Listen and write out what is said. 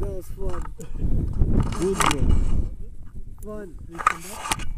that was fun. Good one. Fun.